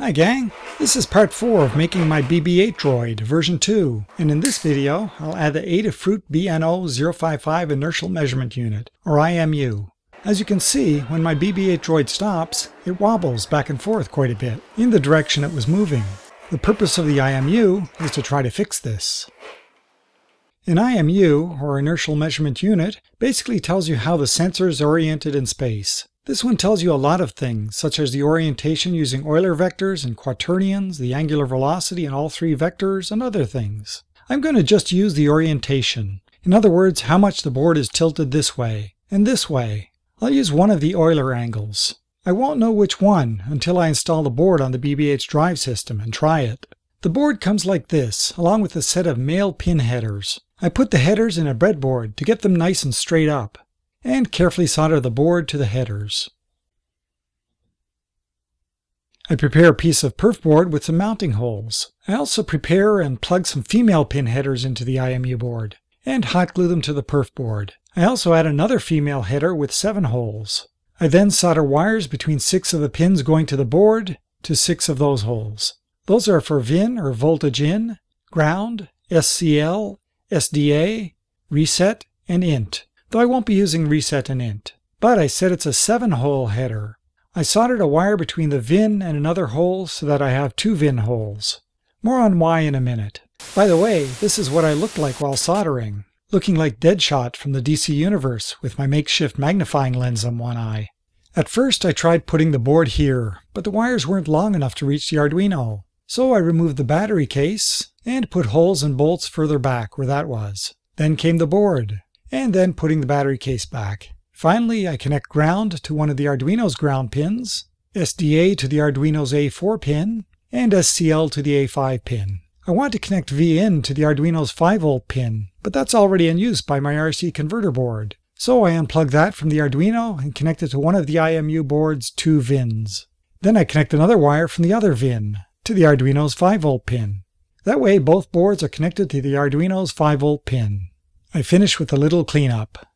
Hi gang, this is part 4 of making my BB-8 droid, version 2, and in this video I'll add the Adafruit BNO055 Inertial Measurement Unit, or IMU. As you can see, when my BB-8 droid stops, it wobbles back and forth quite a bit, in the direction it was moving. The purpose of the IMU is to try to fix this. An IMU, or Inertial Measurement Unit, basically tells you how the sensor is oriented in space. This one tells you a lot of things, such as the orientation using Euler vectors and quaternions, the angular velocity in all three vectors, and other things. I'm going to just use the orientation. In other words, how much the board is tilted this way, and this way. I'll use one of the Euler angles. I won't know which one until I install the board on the BB-8's drive system and try it. The board comes like this, along with a set of male pin headers. I put the headers in a breadboard to get them nice and straight up and carefully solder the board to the headers. I prepare a piece of perf board with some mounting holes. I also prepare and plug some female pin headers into the IMU board, and hot glue them to the perf board. I also add another female header with seven holes. I then solder wires between six of the pins going to the board to six of those holes. Those are for VIN or voltage in, ground, SCL, SDA, reset, and int though I won't be using reset and int. But I said it's a 7-hole header. I soldered a wire between the VIN and another hole so that I have two VIN holes. More on why in a minute. By the way, this is what I looked like while soldering, looking like Deadshot from the DC Universe with my makeshift magnifying lens on one eye. At first I tried putting the board here, but the wires weren't long enough to reach the Arduino. So I removed the battery case and put holes and bolts further back where that was. Then came the board, and then putting the battery case back. Finally, I connect ground to one of the Arduino's ground pins, SDA to the Arduino's A4 pin, and SCL to the A5 pin. I want to connect VIN to the Arduino's 5V pin, but that's already in use by my RC converter board. So I unplug that from the Arduino and connect it to one of the IMU board's two VINs. Then I connect another wire from the other VIN to the Arduino's 5V pin. That way both boards are connected to the Arduino's 5V pin. I finish with a little cleanup.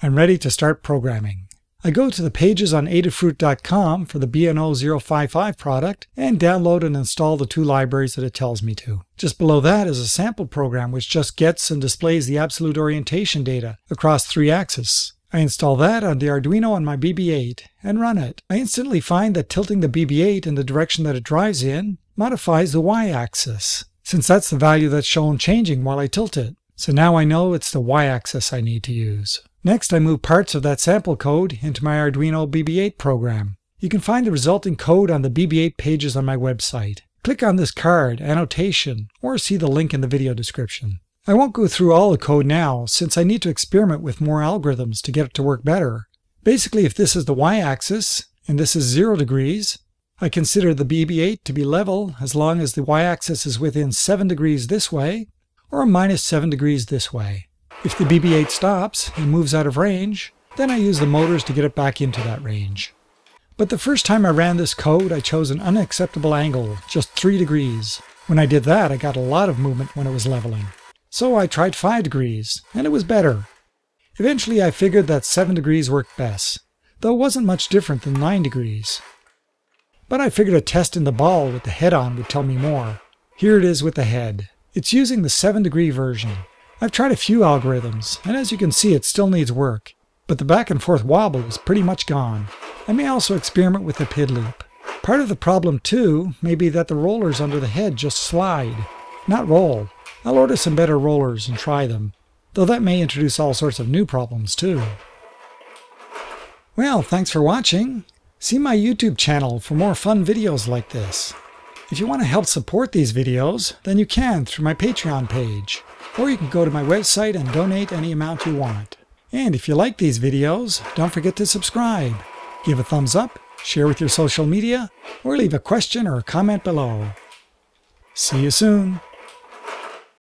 I'm ready to start programming. I go to the pages on adafruit.com for the BNO055 product and download and install the two libraries that it tells me to. Just below that is a sample program which just gets and displays the absolute orientation data across three axes. I install that on the Arduino on my BB-8 and run it. I instantly find that tilting the BB-8 in the direction that it drives in modifies the y-axis, since that's the value that's shown changing while I tilt it. So now I know it's the y-axis I need to use. Next, I move parts of that sample code into my Arduino BB-8 program. You can find the resulting code on the BB-8 pages on my website. Click on this card, annotation, or see the link in the video description. I won't go through all the code now, since I need to experiment with more algorithms to get it to work better. Basically, if this is the y-axis, and this is 0 degrees, I consider the BB-8 to be level as long as the y-axis is within 7 degrees this way, or minus 7 degrees this way. If the BB-8 stops and moves out of range, then I use the motors to get it back into that range. But the first time I ran this code, I chose an unacceptable angle, just 3 degrees. When I did that, I got a lot of movement when it was leveling. So I tried 5 degrees, and it was better. Eventually I figured that 7 degrees worked best, though it wasn't much different than 9 degrees. But I figured a test in the ball with the head on would tell me more. Here it is with the head. It's using the 7 degree version. I've tried a few algorithms, and as you can see it still needs work, but the back and forth wobble is pretty much gone. I may also experiment with the PID loop. Part of the problem too may be that the rollers under the head just slide, not roll. I'll order some better rollers and try them, though that may introduce all sorts of new problems too. Well, thanks for watching. See my YouTube channel for more fun videos like this. If you want to help support these videos, then you can through my Patreon page, or you can go to my website and donate any amount you want. And if you like these videos, don't forget to subscribe, give a thumbs up, share with your social media, or leave a question or a comment below. See you soon!